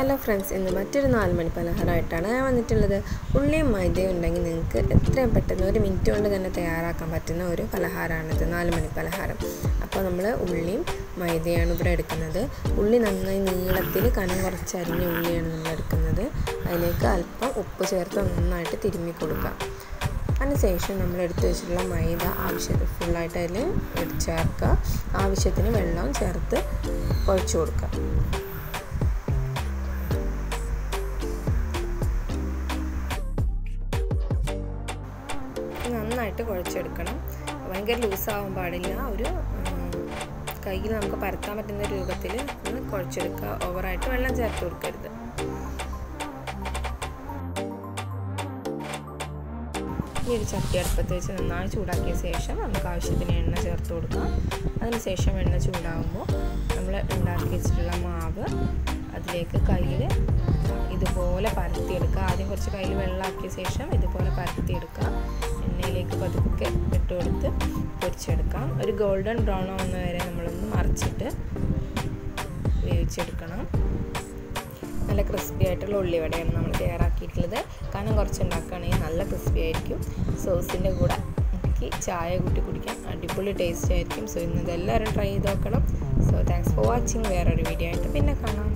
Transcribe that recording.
Hello friends ഇന്ന് മറ്റൊരു നാല് മണി പലഹാരമായിട്ടാണ് ഞാൻ വന്നിട്ടുള്ളത്. ഉള്ളിയും മൈദയും ഉണ്ടെങ്കിൽ നിങ്ങൾക്ക് എത്രയും പെട്ടെന്ന് ഒരു മിനിറ്റ് കൊണ്ട് തന്നെ തയ്യാറാക്കാൻ പറ്റുന്ന ഒരു പലഹാരമാണിത് നാല് മണി പലഹാരം. അപ്പോൾ നമ്മൾ ഉള്ളിയും മൈദയാണ് ഇവിടെ എടുക്കുന്നത്. ഉള്ളി നന്നായി നീളത്തിൽ കനം കുറച്ച് അരിഞ്ഞ ഉള്ളിയാണ് നമ്മൾ എടുക്കുന്നത്. അതിലേക്ക് അല്പം ഉപ്പ് ചേർത്ത് നന്നായിട്ട് തിരുമ്മി കൊടുക്കാം. അതിനുശേഷം നമ്മൾ എടുത്തു വെച്ചിട്ടുള്ള മൈദ ആവശ്യത്തിന് ഫുള്ളായിട്ട് അതിൽ ചേർക്കുക. ആവശ്യത്തിന് വെള്ളവും ചേർത്ത് കുഴച്ച് കൊടുക്കുക. നന്നായിട്ട് കുഴച്ചെടുക്കണം. ഭയങ്കര ലൂസാവാൻ പാടില്ല. ഒരു കയ്യിൽ നമുക്ക് പരത്താൻ പറ്റുന്ന രൂപത്തിൽ ഒന്ന് കുഴച്ചെടുക്കുക. ഓവറായിട്ട് വെള്ളം ചേർത്ത് കൊടുക്കരുത്. ഈ ഒരു ചട്ടി അടുപ്പത്ത് വെച്ച് നന്നായി ചൂടാക്കിയ ശേഷം നമുക്ക് ആവശ്യത്തിന് എണ്ണ ചേർത്ത് കൊടുക്കാം. അതിനുശേഷം എണ്ണ ചൂടാകുമ്പോൾ നമ്മൾ ഉണ്ടാക്കി വെച്ചിട്ടുള്ള മാവ് അതിലേക്ക് കയ്യിൽ ഇതുപോലെ പരത്തിയെടുക്കുക. ആദ്യം കുറച്ച് കയ്യിൽ വെള്ളമാക്കിയ ശേഷം ഇതുപോലെ പരത്തിയെടുക്കുക. എണ്ണയിലേക്ക് പതുക്കെ ഇട്ട് കൊടുത്ത് പൊരിച്ചെടുക്കാം. ഒരു ഗോൾഡൻ ബ്രൗൺ ആവുന്ന വരെ നമ്മളൊന്ന് മറിച്ചിട്ട് വേവിച്ചെടുക്കണം. നല്ല ക്രിസ്പി ആയിട്ടുള്ള ഉള്ളിവടയാണ് നമ്മൾ തയ്യാറാക്കിയിട്ടുള്ളത്. കാരണം കുറച്ച് ഉണ്ടാക്കുകയാണെങ്കിൽ നല്ല ക്രിസ്പി ആയിരിക്കും. സോസിന്റെ കൂടെ നമുക്ക് ചായ കൂട്ടി കുടിക്കാൻ അടിപൊളി ടേസ്റ്റ് ആയിരിക്കും. സോ ഇന്നത് എല്ലാവരും ട്രൈ ചെയ്ത് നോക്കണം. സോ താങ്ക്സ് ഫോർ വാച്ചിങ് വേറൊരു വീഡിയോ ആയിട്ട് പിന്നെ കാണാം.